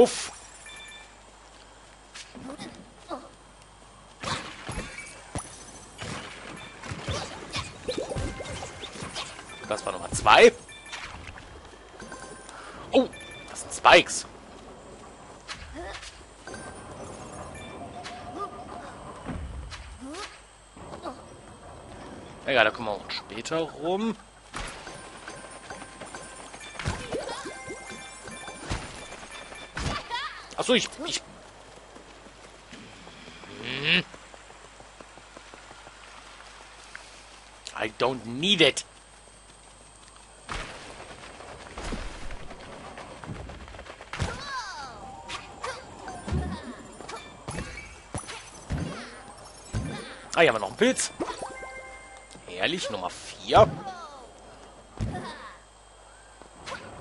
Puff. Das war Nummer zwei. Oh, das sind Spikes. Egal, da kommen wir auch später rum. Achso, ich... ich Hm. I don't need it. Ah, hier haben wir noch einen Pilz. Herrlich, Nummer 4.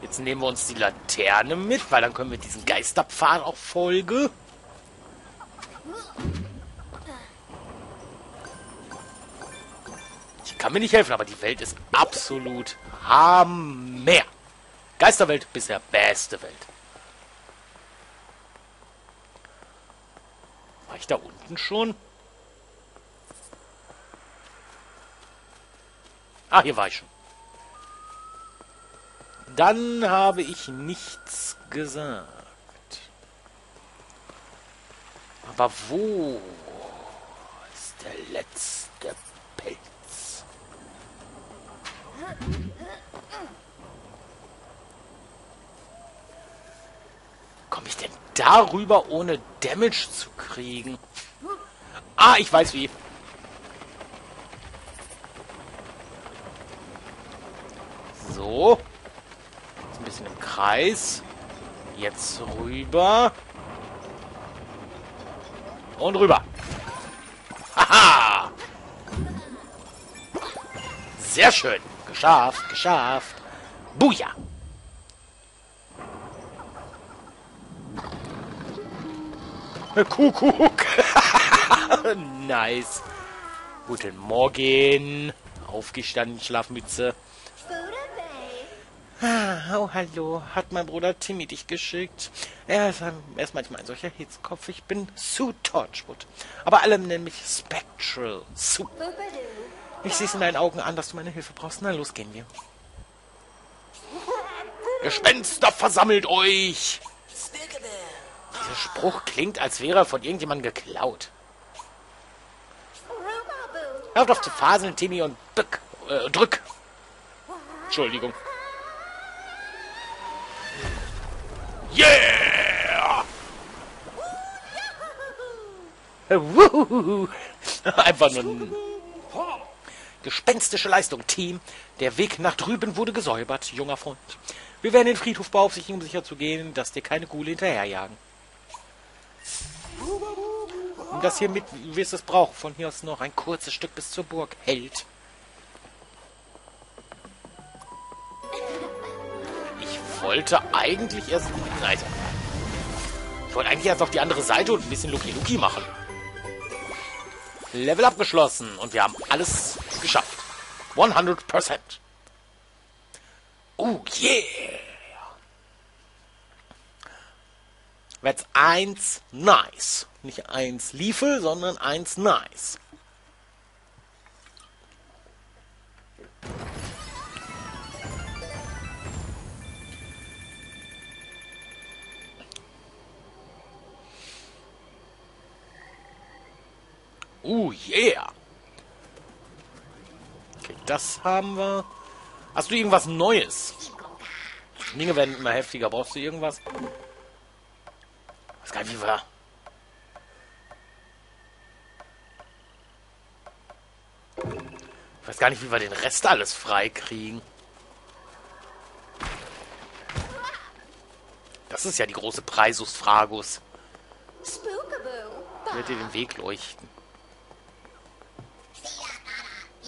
Jetzt nehmen wir uns die Laterne mit, weil dann können wir diesen Geisterpfad auch folgen. Ich kann mir nicht helfen, aber die Welt ist absolut Hammer. Geisterwelt bisher beste Welt. War ich da unten schon? Ah, hier war ich schon. Dann habe ich nichts gesagt. Aber wo ist der letzte Pilz? Komme ich denn darüber, ohne Damage zu kriegen? Ah, ich weiß wie. So. Bisschen im Kreis. Jetzt rüber. Und rüber. Haha! Sehr schön. Geschafft, geschafft. Buja! Kuckuck. nice. Guten Morgen. Aufgestanden, Schlafmütze. Ah, oh, hallo. Hat mein Bruder Timmy dich geschickt? Er ist, er ist manchmal ein solcher Hitzkopf. Ich bin Sue Torchwood. Aber alle nennen mich Spectral Sue. Ich sehe es in deinen Augen an, dass du meine Hilfe brauchst. Na, los gehen wir. Gespenster, versammelt euch! Dieser Spruch klingt, als wäre er von irgendjemandem geklaut. Hört auf zu faseln, Timmy, und bück, äh, drück. Entschuldigung. Yeah! Einfach nur ein gespenstische Leistung, Team. Der Weg nach drüben wurde gesäubert, junger Freund. Wir werden den Friedhof beaufsichtigen, um sicher zu gehen, dass dir keine Gule hinterherjagen. Und das hier mit, wie wirst es brauchen. Von hier aus noch ein kurzes Stück bis zur Burg. Hält. Wollte eigentlich erst... Nein. Ich wollte eigentlich erst auf die andere Seite und ein bisschen Luki-Luki machen. Level abgeschlossen. Und wir haben alles geschafft. 100%. Oh, yeah. That's eins nice. Nicht eins Liefel, sondern eins nice. Oh yeah. Okay, das haben wir. Hast du irgendwas Neues? Dinge werden immer heftiger. Brauchst du irgendwas? weiß gar nicht, wie wir... Ich weiß gar nicht, wie wir den Rest alles freikriegen. Das ist ja die große Preisus Fragus. Werde dir den Weg leuchten.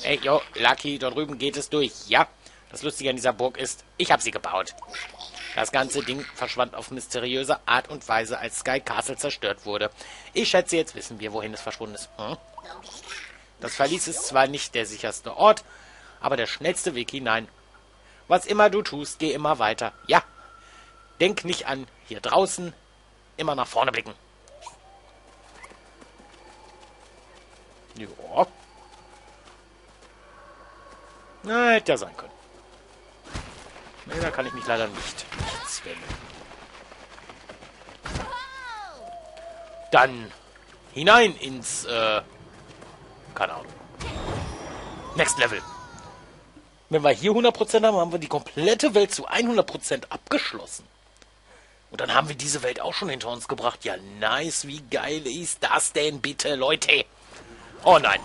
Ey, yo, Lucky, dort drüben geht es durch. Ja, das Lustige an dieser Burg ist, ich habe sie gebaut. Das ganze Ding verschwand auf mysteriöse Art und Weise, als Sky Castle zerstört wurde. Ich schätze, jetzt wissen wir, wohin es verschwunden ist. Hm? Das Verlies ist zwar nicht der sicherste Ort, aber der schnellste Weg hinein. Was immer du tust, geh immer weiter. Ja, denk nicht an hier draußen, Immer nach vorne blicken. Ja. Na, hätte ja sein können. Nee, da kann ich mich leider nicht zwängen. Dann hinein ins, äh, keine Ahnung. Next Level. Wenn wir hier 100% haben, haben wir die komplette Welt zu 100% abgeschlossen. Und dann haben wir diese Welt auch schon hinter uns gebracht. Ja, nice. Wie geil ist das denn bitte, Leute? Oh nein.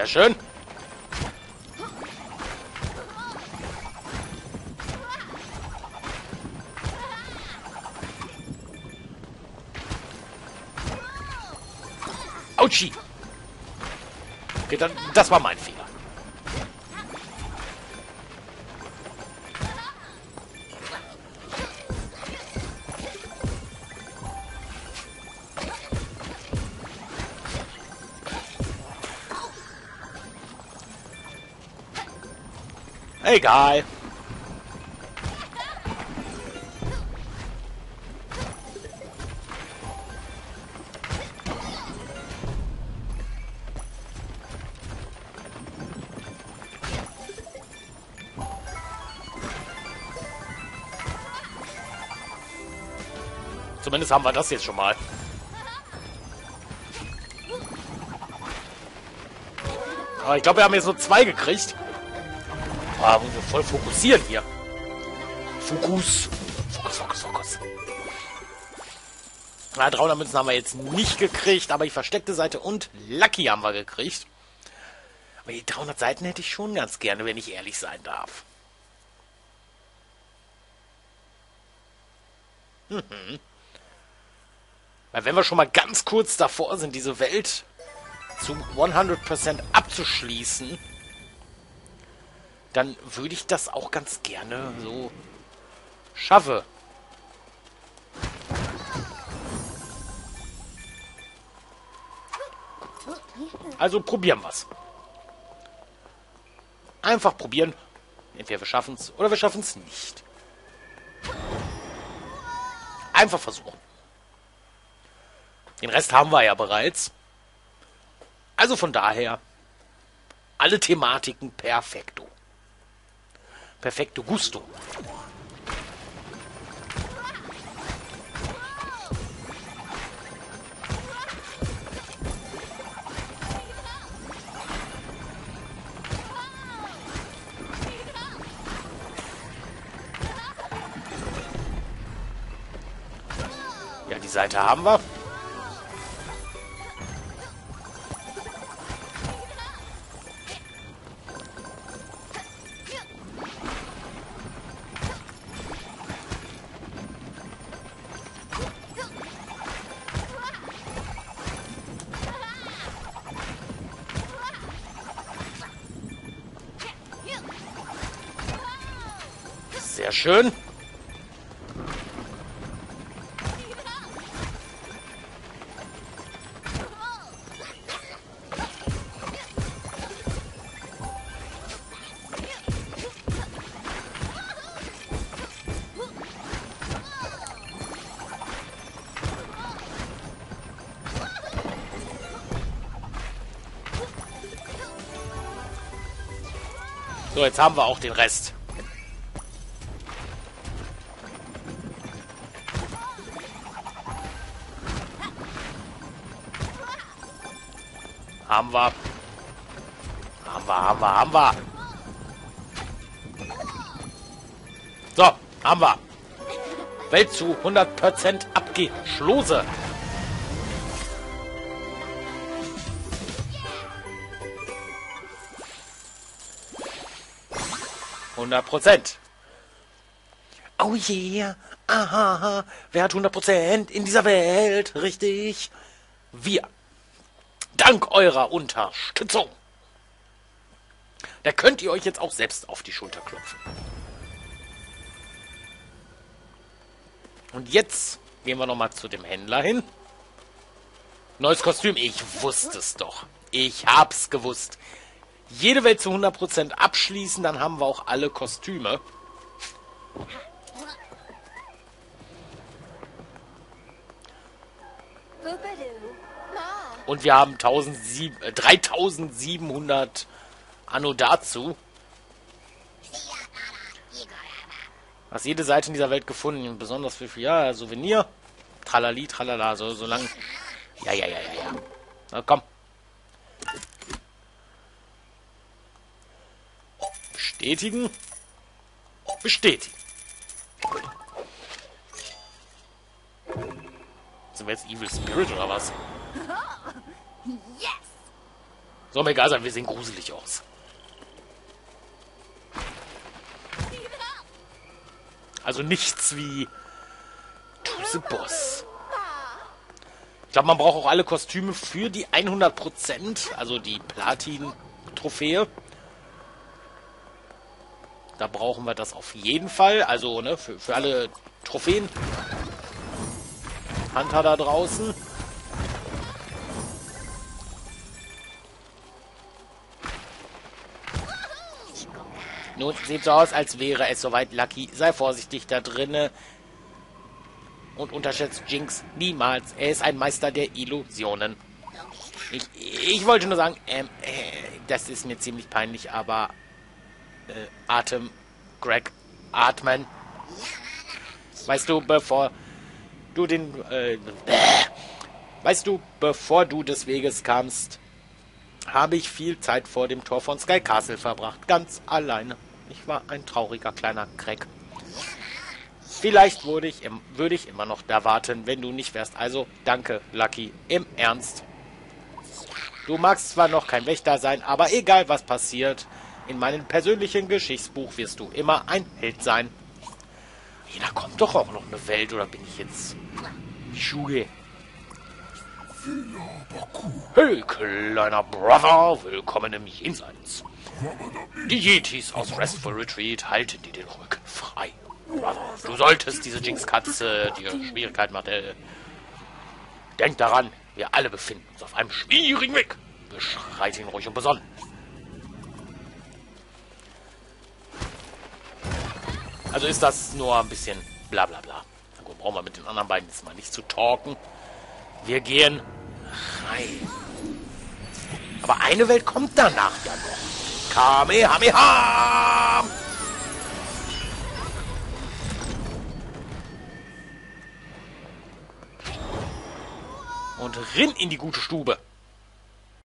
Sehr schön. Autschi. Okay, dann, das war mein Fehler. Egal. Zumindest haben wir das jetzt schon mal. Aber ich glaube, wir haben jetzt nur zwei gekriegt. Ah, muss wir voll fokussieren hier. Fokus. Fokus, Fokus, Fokus. Na, 300 Münzen haben wir jetzt nicht gekriegt, aber die versteckte Seite und Lucky haben wir gekriegt. Aber die 300 Seiten hätte ich schon ganz gerne, wenn ich ehrlich sein darf. Mhm. Weil wenn wir schon mal ganz kurz davor sind, diese Welt zu 100% abzuschließen, dann würde ich das auch ganz gerne so schaffe. Also probieren wir's. Einfach probieren. Entweder wir schaffen es oder wir schaffen es nicht. Einfach versuchen. Den Rest haben wir ja bereits. Also von daher alle Thematiken perfekto. Perfekto Gusto. Ja, die Seite haben wir. Sehr schön. So, jetzt haben wir auch den Rest. Haben wir. Haben wir, haben wir, haben wir. So, haben wir. Welt zu 100% abgeschlossen. Hundert Prozent. Oh yeah, Aha, wer hat 100% in dieser Welt? Richtig. Wir. Dank eurer Unterstützung. Da könnt ihr euch jetzt auch selbst auf die Schulter klopfen. Und jetzt gehen wir nochmal zu dem Händler hin. Neues Kostüm. Ich wusste es doch. Ich hab's gewusst. Jede Welt zu 100% abschließen, dann haben wir auch alle Kostüme. Und wir haben 1700, äh, 3700 Anno dazu. Hast jede Seite in dieser Welt gefunden, besonders für, ja, Souvenir. Tralali, tralala, so, so lang. Ja, ja, ja, ja, ja. Na komm. Bestätigen. Bestätigen. Sind wir jetzt Evil Spirit oder was? Yes! Soll mir egal sein, wir sehen gruselig aus. Also nichts wie To the Boss. Ich glaube, man braucht auch alle Kostüme für die 100%, also die Platin-Trophäe. Da brauchen wir das auf jeden Fall. Also, ne, für, für alle Trophäen. Hunter da draußen. Nun sieht so aus, als wäre es soweit. Lucky, sei vorsichtig da drinne. Und unterschätzt Jinx niemals. Er ist ein Meister der Illusionen. Ich, ich wollte nur sagen, ähm, äh, das ist mir ziemlich peinlich, aber äh, Atem, Greg, atmen. Weißt du, bevor du den, äh, weißt du, bevor du des Weges kamst, habe ich viel Zeit vor dem Tor von Sky Castle verbracht, ganz alleine. Ich war ein trauriger kleiner Crack. Vielleicht würde ich, würde ich immer noch da warten, wenn du nicht wärst. Also, danke, Lucky. Im Ernst. Du magst zwar noch kein Wächter sein, aber egal was passiert, in meinem persönlichen Geschichtsbuch wirst du immer ein Held sein. da kommt doch auch noch eine Welt, oder bin ich jetzt... Schuge? Hey, kleiner Brother, willkommen im Jenseits. Die Yetis aus Restful Retreat halten dir den Rücken frei. Du solltest diese Jinx-Katze dir Schwierigkeiten machen. Äh, denk daran, wir alle befinden uns auf einem schwierigen Weg. Beschreit ihn ruhig und besonnen. Also ist das nur ein bisschen bla bla bla. Gut, brauchen wir mit den anderen beiden jetzt mal nicht zu talken. Wir gehen rein. Aber eine Welt kommt danach ja noch. Kamehameha! Und rinn in die gute Stube.